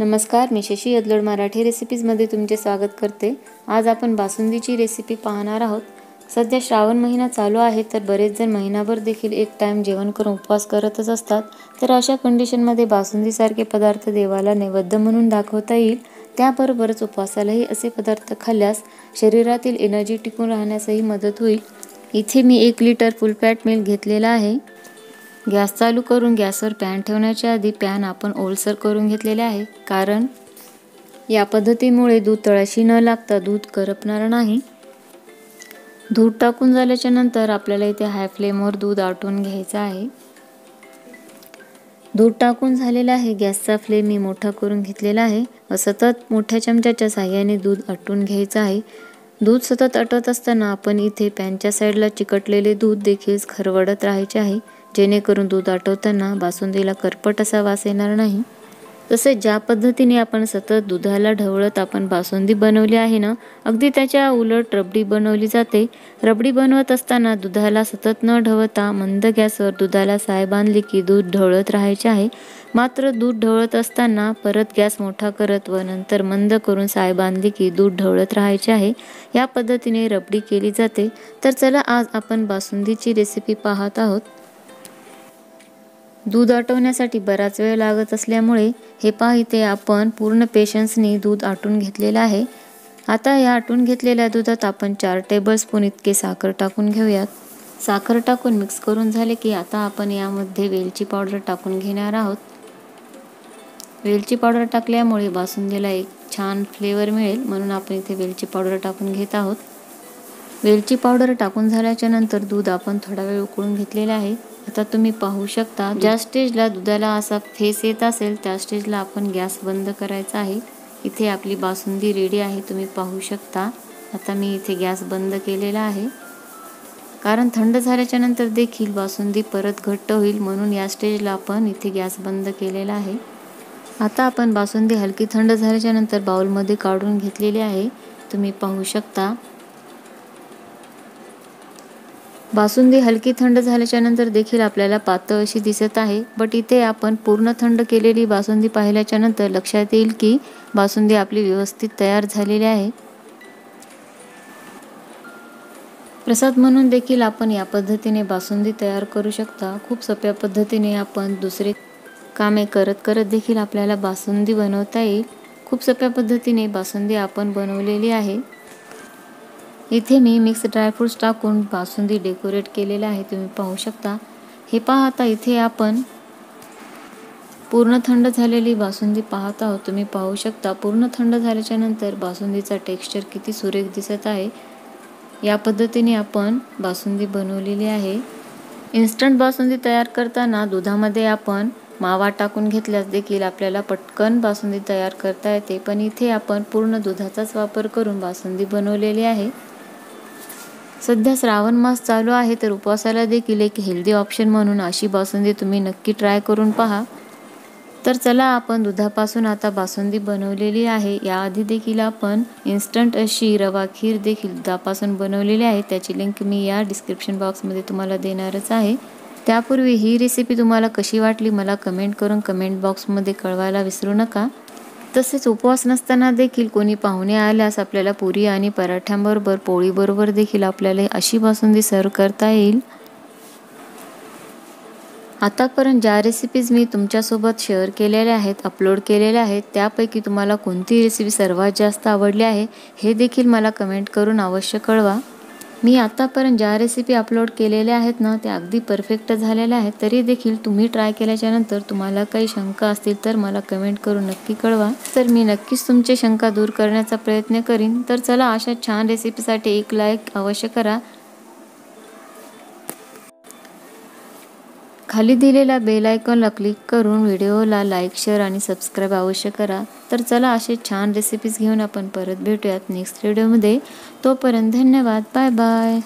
नमस्कार मी शशी यदलोड मराठी रेसिपीजमध्ये तुमचे स्वागत करते. आज आपण बासुंदीची रेसिपी पाहणार आहोत. सध्या श्रावण महिना चालू आहे तर बरेच जण महिनाभर देखील एक टाईम जेवण करून उपवास करतच असतात. तर अशा कंडिशनमध्ये बासुंदीसारखे पदार्थ देवाला नैवेद्य म्हणून दाखवता येईल. त्याबरोबरच उपवासालाही असे पदार्थ खाल्ल्यास शरीरातील एनर्जी टिकून राहण्यासही मदत होईल. इथे मी एक लिटर फुल फॅट मिल्क घेतलेला आहे. गॅस चालू करून गॅसवर पॅन ठेवण्याच्या आधी पॅन आपण ओलसर करून घेतलेले आहे. कारण या पद्धतीमुळे दूध तळाशी न लागता दूध करपणार नाही. दूध टाकून झाल्याच्यानंतर आपल्याला इथे हाय फ्लेमवर दूध आटून घ्यायचं आहे. दूध टाकून झालेलं आहे. गॅसचा फ्लेम मी मोठा करून घेतलेला आहे. व सतत मोठ्या चमच्याच्या साह्याने दूध आटून घ्यायचं आहे. दूध सतत आटत असताना आपण इथे पॅनच्या साईडला चिकटलेले दूध देखील खरवडत राहायचे आहे. जेणेकरून दूध आटवताना बासुंदीला करपट असा वास येणार नाही. तसेच ज्या पद्धतीने आपण सतत दुधाला ढवळत आपण बासुंदी बनवली आहे ना अगदी त्याच्या उलट रबडी बनवली जाते. रबडी बनवत असताना दुधाला सतत न ढवता मंद गॅसवर दुधाला साय बांधली की दूध ढवळत राहायचे आहे. मात्र दूध ढवळत असताना परत गॅस मोठा करत व नंतर मंद करून साय बांधली की दूध ढवळत राहायचे आहे. या पद्धतीने रबडी केली जाते. तर चला आज आपण बासुंदीची रेसिपी पाहत आहोत. दूध आटवण्यासाठी बराच वेळ लागत असल्यामुळे हे पहा इथे आपण पूर्ण पेशन्सनी दूध आटून घेतलेलं आहे. आता या आटून घेतलेल्या दुधात आपण चार टेबलस्पून इतके साखर टाकून घेऊयात. साखर टाकून मिक्स करून झाले की आता आपण यामध्ये वेलची पावडर टाकून घेणार आहोत. वेलची पावडर टाकल्यामुळे बासुंदीला एक छान फ्लेवर मिळेल म्हणून आपण इथे वेलची पावडर टाकून घेत आहोत. वेलची पावडर टाकून झाल्याच्यानंतर दूध आपण थोडा वेळ उकळून घेतलेलं आहे. आता तुम्ही पाहू शकता ज्या स्टेजला दुधाला असा फेस येत असेल त्या स्टेजला आपण गॅस बंद करायचा आहे. इथे आपली बासुंदी रेडी आहे तुम्ही पाहू शकता. आता मी इथे गॅस बंद केलेला आहे. कारण थंड झाल्याच्यानंतर देखील बासुंदी परत घट्ट होईल म्हणून या स्टेजला आपण इथे गॅस बंद केलेला आहे. आता आपण बासुंदी हलकी थंड झाल्याच्यानंतर बाउलमध्ये काढून घेतलेली आहे. तुम्ही पाहू शकता. बासुंदी हलकी थंड झाल्याच्यानंतर देखील आपल्याला पातळ अशी दिसत आहे. बट इथे आपण पूर्ण थंड केलेली बासुंदी पाहिल्याच्यानंतर लक्षात येईल की बासुंदी आपली व्यवस्थित तयार झालेली आहे. प्रसाद म्हणून देखील आपण या पद्धतीने बासुंदी तयार करू शकता. खूप सोप्या पद्धतीने आपण दुसरे कामे करत करत देखील आपल्याला बासुंदी बनवता येईल. खूप सोप्या पद्धतीने बासुंदी आपण बनवलेली आहे. इथे मी मिक्स ड्रायफ्रूट्स टाकून बासुंदी डेकोरेट केलेलं आहे तुम्ही पाहू शकता. हे पाहता इथे आपण पूर्ण थंड झालेली बासुंदी पाहत आहोत. तुम्ही पाहू शकता पूर्ण थंड झाल्याच्यानंतर बासुंदीचा टेक्स्चर किती सुरेख दिसत आहे. या पद्धतीने आपण बासुंदी बनवलेली आहे. इन्स्टंट बासुंदी तयार करताना दुधामध्ये आपण मावा टाकून घेतल्यास देखील आपल्याला पटकन बासुंदी तयार करता येते. पण इथे आपण पूर्ण दुधाचाच वापर करून बासुंदी बनवलेली आहे. सध्या श्रावण मास चालू आहे तर उपवासाला देखील एक हेल्दी ऑप्शन म्हणून अशी बासुंदी तुम्ही नक्की ट्राय करून पहा. तर चला आपण दुधापासून आता बासुंदी बनवलेली आहे. याआधी देखील आपण इन्स्टंट अशी रवा खीर देखील दुधापासून बनवलेली आहे. त्याची लिंक मी या डिस्क्रिप्शन बॉक्समध्ये तुम्हाला देणारच आहे. त्यापूर्वी ही रेसिपी तुम्हाला कशी वाटली मला कमेंट करून कमेंट बॉक्समध्ये कळवायला विसरू नका. तसेच उपवास नसताना देखील कोणी पाहुणे आल्यास आपल्याला पुरी आणि पराठ्यांबरोबर पोळीबरोबर देखील आपल्याला अशी बासुंदी सर्व करता येईल. आतापर्यंत ज्या रेसिपीज मी तुमच्यासोबत शेअर केलेल्या आहेत अपलोड केलेल्या आहेत त्यापैकी तुम्हाला कोणती रेसिपी सर्वात जास्त आवडली आहे हे देखील मला कमेंट करून अवश्य कळवा. मी आत्तापर्यंत ज्या रेसिपी अपलोड केलेल्या आहेत ना त्या अगदी परफेक्ट झालेल्या आहेत. तरी देखील तुम्ही ट्राय केल्याच्यानंतर तुम्हाला काही शंका असतील तर मला कमेंट करून नक्की कळवा. तर मी नक्कीच तुमचे शंका दूर करण्याचा प्रयत्न करीन. तर चला अशा छान रेसिपीसाठी एक लाईक अवश्य करा. खाली दिलेल्या बेल आयकॉनला क्लिक करून व्हिडिओला लाईक शेअर आणि सबस्क्राईब अवश्य करा. तर चला असे छान रेसिपीज घेऊन आपण परत भेटूयात नेक्स्ट व्हिडिओमध्ये तोपर्यंत धन्यवाद. Bye bye